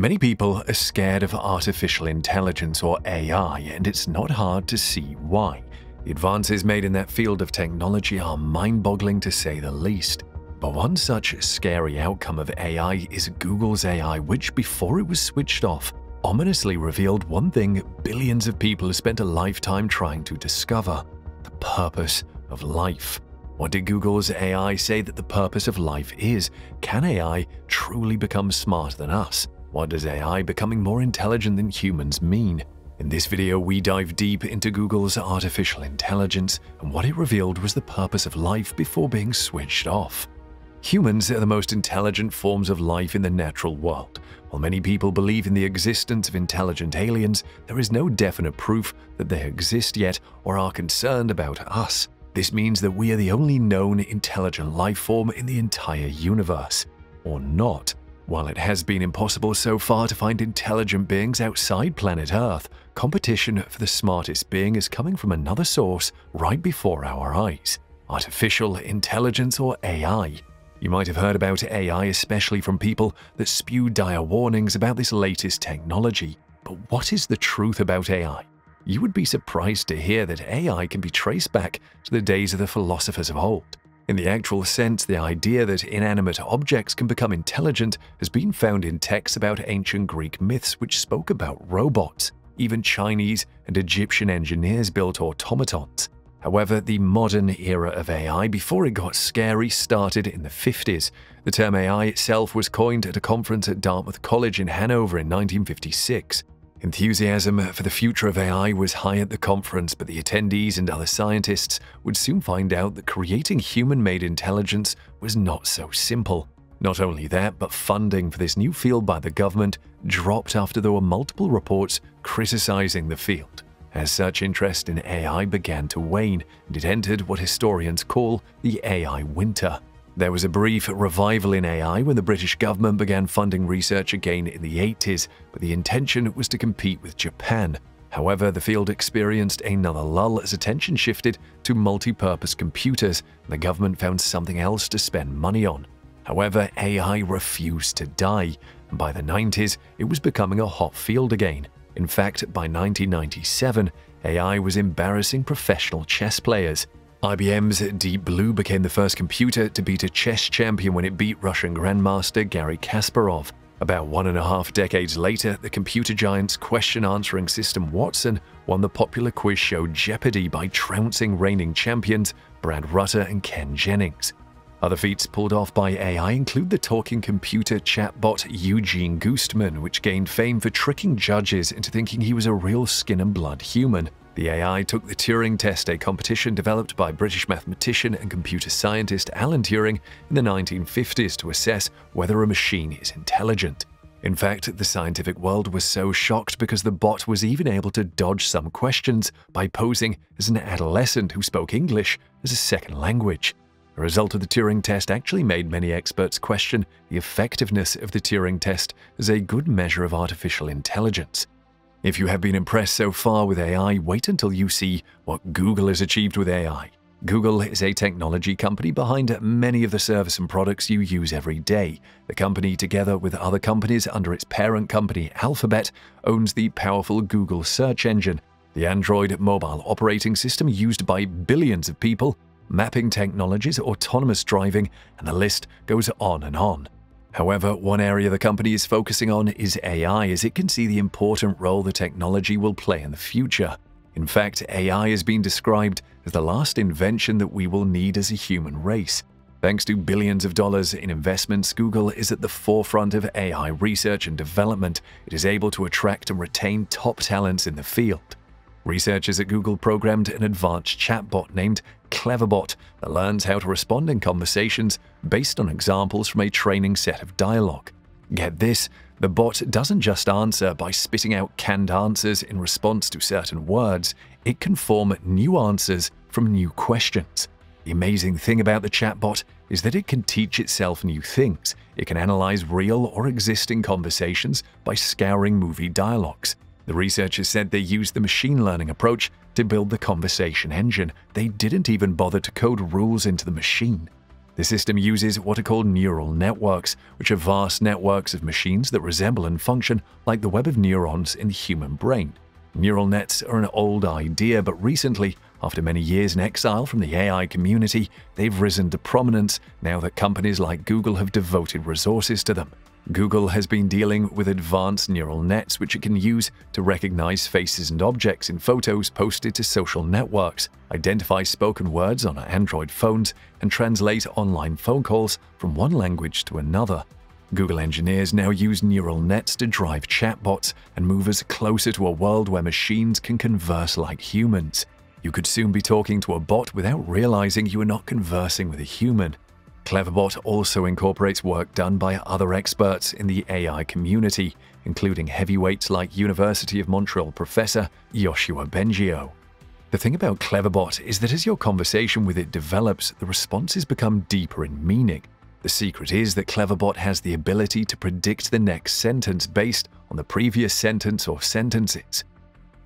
Many people are scared of artificial intelligence or AI, and it's not hard to see why. The advances made in that field of technology are mind-boggling to say the least. But one such scary outcome of AI is Google's AI, which before it was switched off, ominously revealed one thing billions of people have spent a lifetime trying to discover the purpose of life. What did Google's AI say that the purpose of life is? Can AI truly become smarter than us? What does AI becoming more intelligent than humans mean? In this video, we dive deep into Google's artificial intelligence, and what it revealed was the purpose of life before being switched off. Humans are the most intelligent forms of life in the natural world. While many people believe in the existence of intelligent aliens, there is no definite proof that they exist yet or are concerned about us. This means that we are the only known intelligent life form in the entire universe. Or not. While it has been impossible so far to find intelligent beings outside planet Earth, competition for the smartest being is coming from another source right before our eyes artificial intelligence or AI. You might have heard about AI, especially from people that spew dire warnings about this latest technology. But what is the truth about AI? You would be surprised to hear that AI can be traced back to the days of the philosophers of old. In the actual sense, the idea that inanimate objects can become intelligent has been found in texts about ancient Greek myths which spoke about robots. Even Chinese and Egyptian engineers built automatons. However, the modern era of AI, before it got scary, started in the 50s. The term AI itself was coined at a conference at Dartmouth College in Hanover in 1956. Enthusiasm for the future of AI was high at the conference, but the attendees and other scientists would soon find out that creating human-made intelligence was not so simple. Not only that, but funding for this new field by the government dropped after there were multiple reports criticizing the field. As such, interest in AI began to wane, and it entered what historians call the AI winter. There was a brief revival in AI when the British government began funding research again in the 80s, but the intention was to compete with Japan. However, the field experienced another lull as attention shifted to multi-purpose computers, and the government found something else to spend money on. However, AI refused to die, and by the 90s, it was becoming a hot field again. In fact, by 1997, AI was embarrassing professional chess players. IBM's Deep Blue became the first computer to beat a chess champion when it beat Russian Grandmaster Garry Kasparov. About one and a half decades later, the computer giant's question-answering system Watson won the popular quiz show Jeopardy by trouncing reigning champions Brad Rutter and Ken Jennings. Other feats pulled off by AI include the talking computer chatbot Eugene Goostman, which gained fame for tricking judges into thinking he was a real skin and blood human. The AI took the Turing test, a competition developed by British mathematician and computer scientist Alan Turing in the 1950s to assess whether a machine is intelligent. In fact, the scientific world was so shocked because the bot was even able to dodge some questions by posing as an adolescent who spoke English as a second language. The result of the Turing test actually made many experts question the effectiveness of the Turing test as a good measure of artificial intelligence. If you have been impressed so far with AI, wait until you see what Google has achieved with AI. Google is a technology company behind many of the service and products you use every day. The company, together with other companies under its parent company Alphabet, owns the powerful Google search engine, the Android mobile operating system used by billions of people, mapping technologies, autonomous driving, and the list goes on and on. However, one area the company is focusing on is AI as it can see the important role the technology will play in the future. In fact, AI has been described as the last invention that we will need as a human race. Thanks to billions of dollars in investments, Google is at the forefront of AI research and development. It is able to attract and retain top talents in the field. Researchers at Google programmed an advanced chatbot named Cleverbot that learns how to respond in conversations based on examples from a training set of dialogue. Get this, the bot doesn't just answer by spitting out canned answers in response to certain words, it can form new answers from new questions. The amazing thing about the chatbot is that it can teach itself new things. It can analyze real or existing conversations by scouring movie dialogues. The researchers said they used the machine learning approach to build the conversation engine. They didn't even bother to code rules into the machine. The system uses what are called neural networks, which are vast networks of machines that resemble and function like the web of neurons in the human brain. Neural nets are an old idea, but recently, after many years in exile from the AI community, they've risen to prominence now that companies like Google have devoted resources to them. Google has been dealing with advanced neural nets which it can use to recognize faces and objects in photos posted to social networks, identify spoken words on Android phones, and translate online phone calls from one language to another. Google engineers now use neural nets to drive chatbots and move us closer to a world where machines can converse like humans. You could soon be talking to a bot without realizing you are not conversing with a human. Cleverbot also incorporates work done by other experts in the AI community, including heavyweights like University of Montreal professor Yoshua Bengio. The thing about Cleverbot is that as your conversation with it develops, the responses become deeper in meaning. The secret is that Cleverbot has the ability to predict the next sentence based on the previous sentence or sentences.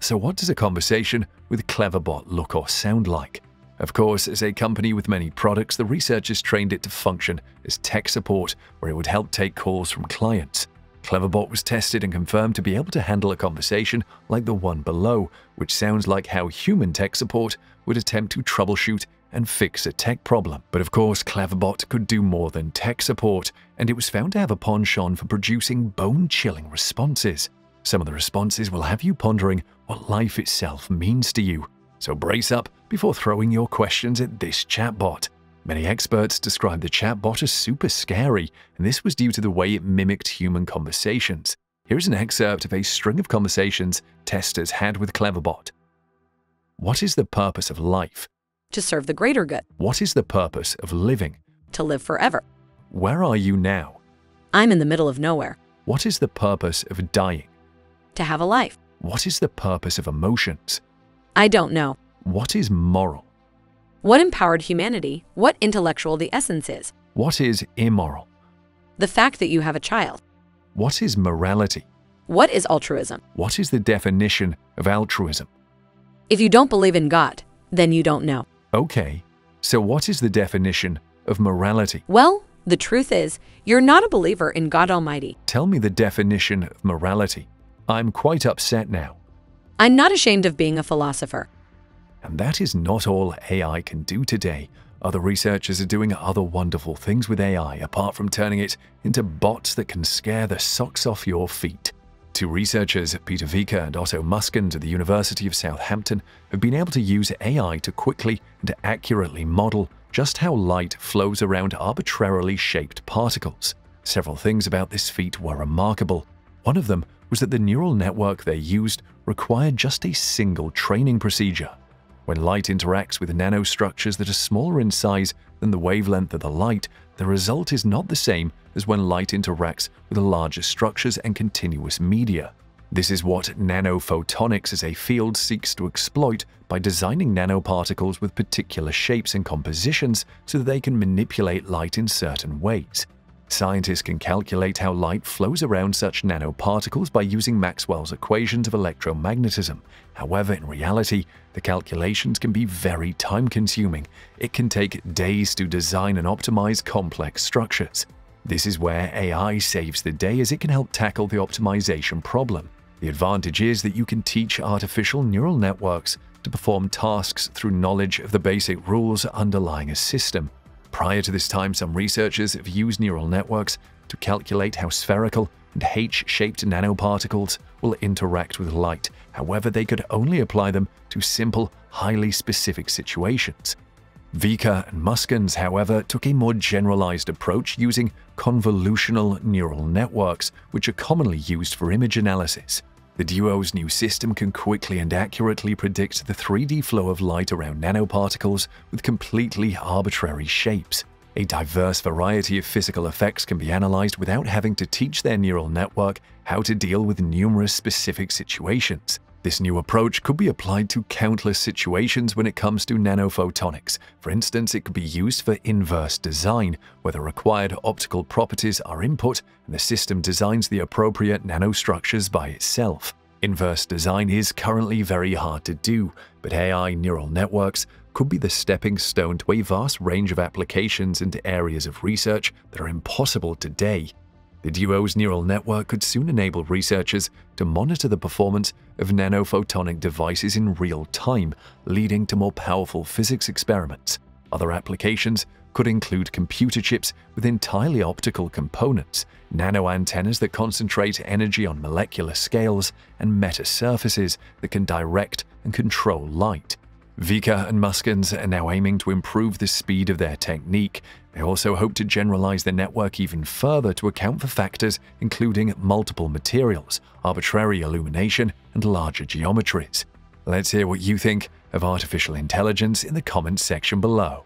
So what does a conversation with Cleverbot look or sound like? Of course, as a company with many products, the researchers trained it to function as tech support, where it would help take calls from clients. Cleverbot was tested and confirmed to be able to handle a conversation like the one below, which sounds like how human tech support would attempt to troubleshoot and fix a tech problem. But of course, Cleverbot could do more than tech support, and it was found to have a penchant for producing bone-chilling responses. Some of the responses will have you pondering what life itself means to you. So brace up before throwing your questions at this chatbot. Many experts describe the chatbot as super scary, and this was due to the way it mimicked human conversations. Here's an excerpt of a string of conversations testers had with Cleverbot. What is the purpose of life? to serve the greater good, What is the purpose of living? to live forever. Where are you now? I'm in the middle of nowhere, What is the purpose of dying? to have a life. What is the purpose of emotions? I don't know. What is moral? What empowered humanity, what intellectual the essence is, What is immoral? the fact that you have a child. What is morality? What is altruism? What is the definition of altruism? If you don't believe in God, then you don't know. Okay, so what is the definition of morality? Well, the truth is, you're not a believer in God Almighty. Tell me the definition of morality. I'm quite upset now. I'm not ashamed of being a philosopher. And that is not all AI can do today. Other researchers are doing other wonderful things with AI apart from turning it into bots that can scare the socks off your feet. Two researchers, Peter Wiecha and Otto Muskens at the University of Southampton, have been able to use AI to quickly and accurately model just how light flows around arbitrarily shaped particles. Several things about this feat were remarkable. One of them was that the neural network they used required just a single training procedure. When light interacts with nanostructures that are smaller in size than the wavelength of the light, the result is not the same as when light interacts with larger structures and continuous media. This is what nanophotonics as a field seeks to exploit by designing nanoparticles with particular shapes and compositions so that they can manipulate light in certain ways. Scientists can calculate how light flows around such nanoparticles by using Maxwell's equations of electromagnetism. However, in reality, the calculations can be very time-consuming. It can take days to design and optimize complex structures. This is where AI saves the day as it can help tackle the optimization problem. The advantage is that you can teach artificial neural networks to perform tasks through knowledge of the basic rules underlying a system. Prior to this time, some researchers have used neural networks to calculate how spherical and H-shaped nanoparticles will interact with light. However, they could only apply them to simple, highly specific situations. Wiecha and Muskens, however, took a more generalized approach using convolutional neural networks, which are commonly used for image analysis. The duo's new system can quickly and accurately predict the 3D flow of light around nanoparticles with completely arbitrary shapes. A diverse variety of physical effects can be analyzed without having to teach their neural network how to deal with numerous specific situations. This new approach could be applied to countless situations when it comes to nanophotonics. For instance, it could be used for inverse design, where the required optical properties are input and the system designs the appropriate nanostructures by itself. Inverse design is currently very hard to do, but AI neural networks could be the stepping stone to a vast range of applications into areas of research that are impossible today. The duo's neural network could soon enable researchers to monitor the performance of nanophotonic devices in real time, leading to more powerful physics experiments. Other applications could include computer chips with entirely optical components, nano antennas that concentrate energy on molecular scales, and metasurfaces that can direct and control light. Wiecha and Muskens are now aiming to improve the speed of their technique. They also hope to generalize the network even further to account for factors including multiple materials, arbitrary illumination, and larger geometries. Let's hear what you think of artificial intelligence in the comments section below.